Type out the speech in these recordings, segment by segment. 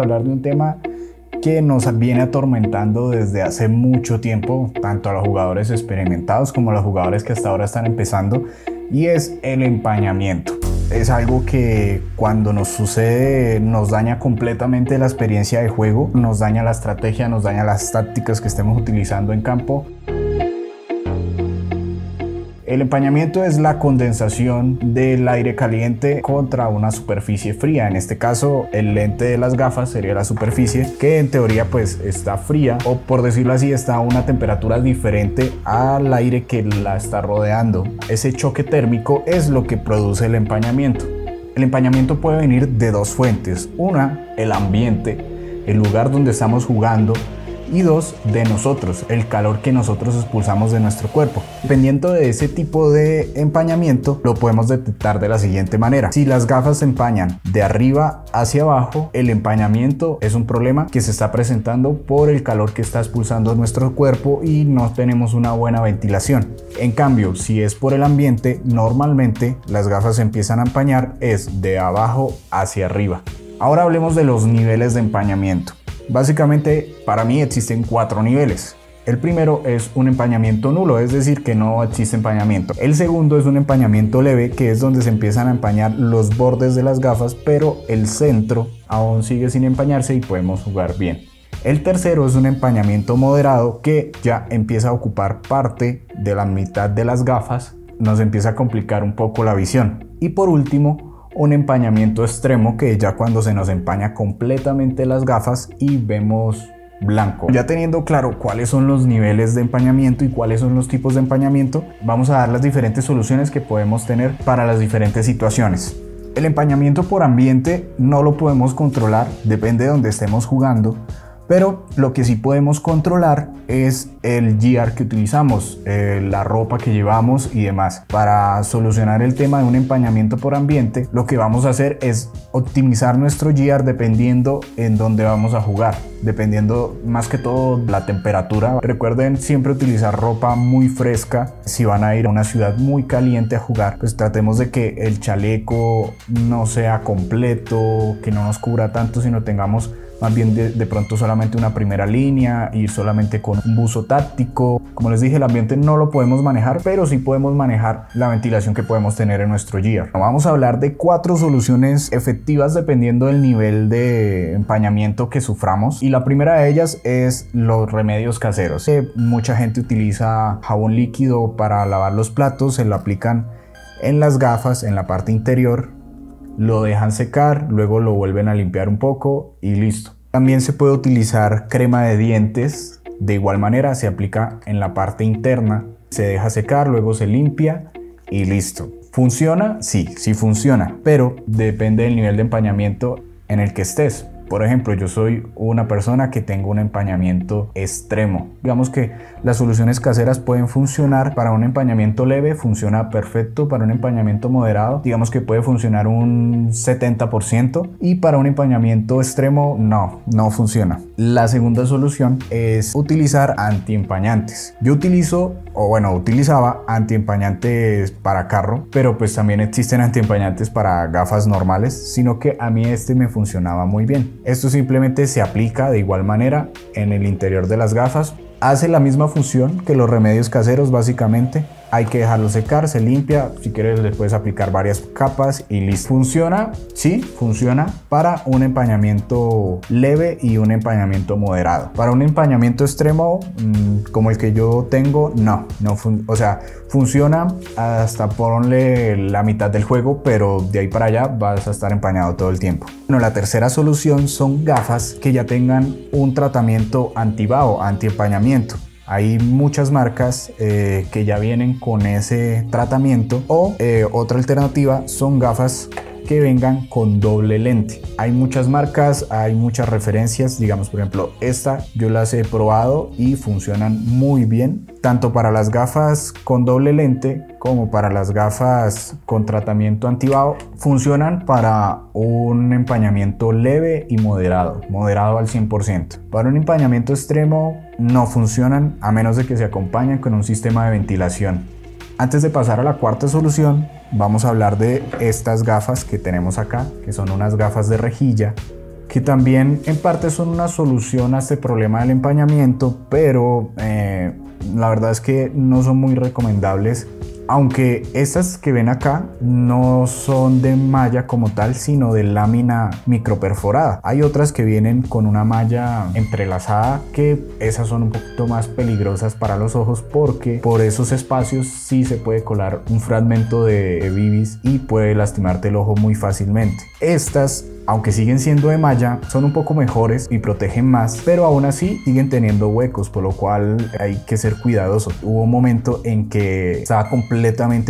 hablar de un tema que nos viene atormentando desde hace mucho tiempo, tanto a los jugadores experimentados como a los jugadores que hasta ahora están empezando, y es el empañamiento. Es algo que cuando nos sucede nos daña completamente la experiencia de juego, nos daña la estrategia, nos daña las tácticas que estemos utilizando en campo. El empañamiento es la condensación del aire caliente contra una superficie fría. En este caso, el lente de las gafas sería la superficie que en teoría pues está fría o por decirlo así está a una temperatura diferente al aire que la está rodeando. Ese choque térmico es lo que produce el empañamiento. El empañamiento puede venir de dos fuentes. Una, el ambiente, el lugar donde estamos jugando y dos, de nosotros, el calor que nosotros expulsamos de nuestro cuerpo. Dependiendo de ese tipo de empañamiento, lo podemos detectar de la siguiente manera. Si las gafas se empañan de arriba hacia abajo, el empañamiento es un problema que se está presentando por el calor que está expulsando nuestro cuerpo y no tenemos una buena ventilación. En cambio, si es por el ambiente, normalmente las gafas se empiezan a empañar es de abajo hacia arriba. Ahora hablemos de los niveles de empañamiento. Básicamente, para mí existen cuatro niveles. El primero es un empañamiento nulo, es decir, que no existe empañamiento. El segundo es un empañamiento leve, que es donde se empiezan a empañar los bordes de las gafas, pero el centro aún sigue sin empañarse y podemos jugar bien. El tercero es un empañamiento moderado que ya empieza a ocupar parte de la mitad de las gafas, nos empieza a complicar un poco la visión. Y por último, un empañamiento extremo que ya cuando se nos empaña completamente las gafas y vemos blanco. Ya teniendo claro cuáles son los niveles de empañamiento y cuáles son los tipos de empañamiento, vamos a dar las diferentes soluciones que podemos tener para las diferentes situaciones. El empañamiento por ambiente no lo podemos controlar, depende de donde estemos jugando, pero lo que sí podemos controlar es el gear que utilizamos, eh, la ropa que llevamos y demás. Para solucionar el tema de un empañamiento por ambiente, lo que vamos a hacer es optimizar nuestro gear dependiendo en dónde vamos a jugar, dependiendo más que todo la temperatura. Recuerden siempre utilizar ropa muy fresca. Si van a ir a una ciudad muy caliente a jugar, pues tratemos de que el chaleco no sea completo, que no nos cubra tanto, sino tengamos más bien de, pronto solamente una primera línea, ir solamente con un buzo táctico. Como les dije, el ambiente no lo podemos manejar, pero sí podemos manejar la ventilación que podemos tener en nuestro gear. Vamos a hablar de cuatro soluciones efectivas dependiendo del nivel de empañamiento que suframos. Y la primera de ellas es los remedios caseros. mucha gente utiliza jabón líquido para lavar los platos, se lo aplican en las gafas, en la parte interior lo dejan secar, luego lo vuelven a limpiar un poco y listo. También se puede utilizar crema de dientes, de igual manera se aplica en la parte interna, se deja secar, luego se limpia y listo. ¿Funciona? Sí, sí funciona, pero depende del nivel de empañamiento en el que estés. Por ejemplo, yo soy una persona que tengo un empañamiento extremo. Digamos que las soluciones caseras pueden funcionar para un empañamiento leve, funciona perfecto para un empañamiento moderado, digamos que puede funcionar un 70% y para un empañamiento extremo no, no funciona. La segunda solución es utilizar antiempañantes. Yo utilizo o bueno, utilizaba antiempañantes para carro, pero pues también existen antiempañantes para gafas normales, sino que a mí este me funcionaba muy bien. Esto simplemente se aplica de igual manera en el interior de las gafas, hace la misma función que los remedios caseros básicamente, hay que dejarlo secar, se limpia, si quieres le puedes aplicar varias capas y listo. ¿Funciona? Sí, funciona para un empañamiento leve y un empañamiento moderado. Para un empañamiento extremo mm, como el que yo tengo, no, no o sea, funciona hasta ponle la mitad del juego, pero de ahí para allá vas a estar empañado todo el tiempo. Bueno, la tercera solución son gafas que ya tengan un tratamiento antibao, anti-empañamiento. Hay muchas marcas eh, que ya vienen con ese tratamiento o eh, otra alternativa son gafas que vengan con doble lente. Hay muchas marcas, hay muchas referencias, digamos por ejemplo esta yo las he probado y funcionan muy bien, tanto para las gafas con doble lente como para las gafas con tratamiento antibao. Funcionan para un empañamiento leve y moderado, moderado al 100%. Para un empañamiento extremo no funcionan a menos de que se acompañen con un sistema de ventilación. Antes de pasar a la cuarta solución, vamos a hablar de estas gafas que tenemos acá, que son unas gafas de rejilla que también en parte son una solución a este problema del empañamiento, pero eh, la verdad es que no son muy recomendables aunque estas que ven acá no son de malla como tal, sino de lámina microperforada. Hay otras que vienen con una malla entrelazada que esas son un poquito más peligrosas para los ojos porque por esos espacios sí se puede colar un fragmento de bibis y puede lastimarte el ojo muy fácilmente. Estas aunque siguen siendo de malla, son un poco mejores y protegen más, pero aún así siguen teniendo huecos, por lo cual hay que ser cuidadoso. Hubo un momento en que estaba completamente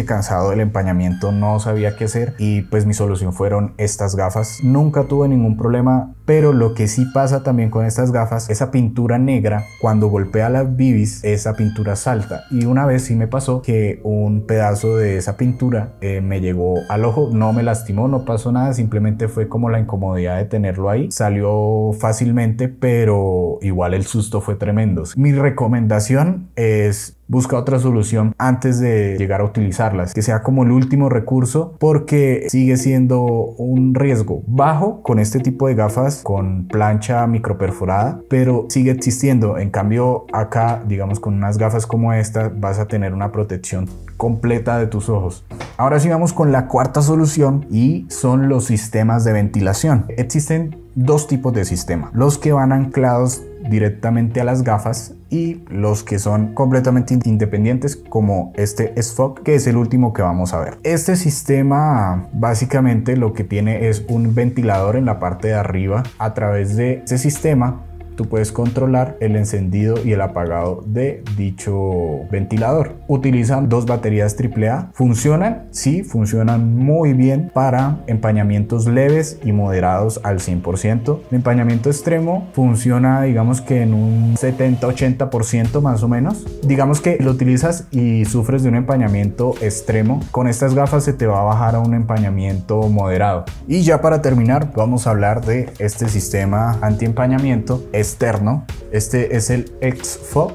cansado del empañamiento, no sabía qué hacer y pues mi solución fueron estas gafas. Nunca tuve ningún problema, pero lo que sí pasa también con estas gafas, esa pintura negra, cuando golpea las bibis, esa pintura salta. Y una vez sí me pasó que un pedazo de esa pintura eh, me llegó al ojo, no me lastimó, no pasó nada, simplemente fue como la comodidad de tenerlo ahí. Salió fácilmente, pero igual el susto fue tremendo. Mi recomendación es busca otra solución antes de llegar a utilizarlas, que sea como el último recurso porque sigue siendo un riesgo bajo con este tipo de gafas con plancha microperforada, pero sigue existiendo. En cambio, acá, digamos, con unas gafas como esta, vas a tener una protección completa de tus ojos. Ahora sí vamos con la cuarta solución y son los sistemas de ventilación. Existen dos tipos de sistema, los que van anclados directamente a las gafas y los que son completamente independientes como este SFOG que es el último que vamos a ver. Este sistema básicamente lo que tiene es un ventilador en la parte de arriba a través de este sistema tú puedes controlar el encendido y el apagado de dicho ventilador. Utilizan dos baterías AAA. ¿Funcionan? Sí, funcionan muy bien para empañamientos leves y moderados al 100%. El empañamiento extremo funciona digamos que en un 70-80% más o menos. Digamos que lo utilizas y sufres de un empañamiento extremo. Con estas gafas se te va a bajar a un empañamiento moderado. Y ya para terminar vamos a hablar de este sistema anti-empañamiento externo. Este es el X-Fog,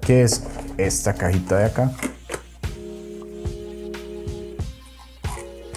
que es esta cajita de acá.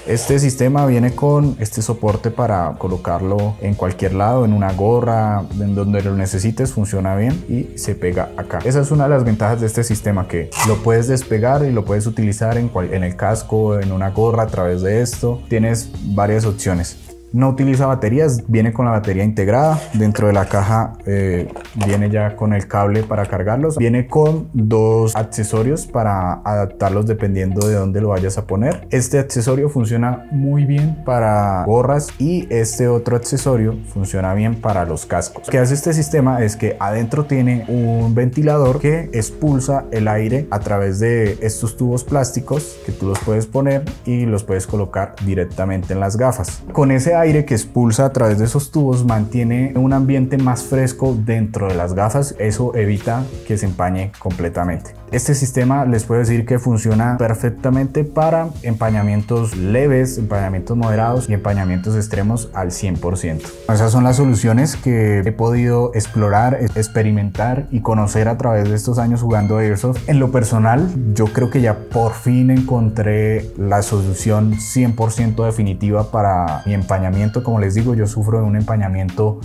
Este sistema viene con este soporte para colocarlo en cualquier lado, en una gorra, en donde lo necesites, funciona bien y se pega acá. Esa es una de las ventajas de este sistema que lo puedes despegar y lo puedes utilizar en, en el casco, en una gorra a través de esto. Tienes varias opciones. No utiliza baterías, viene con la batería integrada. Dentro de la caja eh, viene ya con el cable para cargarlos. Viene con dos accesorios para adaptarlos dependiendo de dónde lo vayas a poner. Este accesorio funciona muy bien para gorras y este otro accesorio funciona bien para los cascos. Lo que hace este sistema es que adentro tiene un ventilador que expulsa el aire a través de estos tubos plásticos que tú los puedes poner y los puedes colocar directamente en las gafas. Con ese aire que expulsa a través de esos tubos mantiene un ambiente más fresco dentro de las gafas, eso evita que se empañe completamente. Este sistema les puedo decir que funciona perfectamente para empañamientos leves, empañamientos moderados y empañamientos extremos al 100%. Esas son las soluciones que he podido explorar, experimentar y conocer a través de estos años jugando Airsoft. En lo personal, yo creo que ya por fin encontré la solución 100% definitiva para mi empañamiento. Como les digo, yo sufro de un empañamiento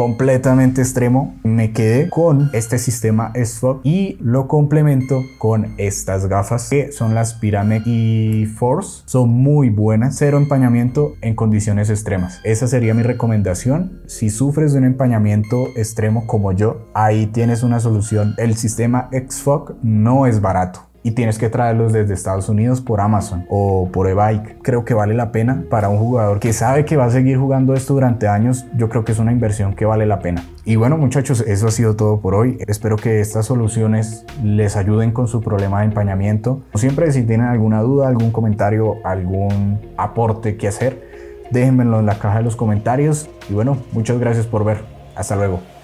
completamente extremo, me quedé con este sistema SFOG y lo complemento con estas gafas que son las Pyramid y Force. Son muy buenas, cero empañamiento en condiciones extremas. Esa sería mi recomendación. Si sufres de un empañamiento extremo como yo, ahí tienes una solución. El sistema XFOG no es barato y tienes que traerlos desde Estados Unidos por Amazon o por e-bike. Creo que vale la pena para un jugador que sabe que va a seguir jugando esto durante años. Yo creo que es una inversión que vale la pena. Y bueno muchachos, eso ha sido todo por hoy. Espero que estas soluciones les ayuden con su problema de empañamiento. Siempre, si tienen alguna duda, algún comentario, algún aporte que hacer, déjenmelo en la caja de los comentarios. Y bueno, muchas gracias por ver. Hasta luego.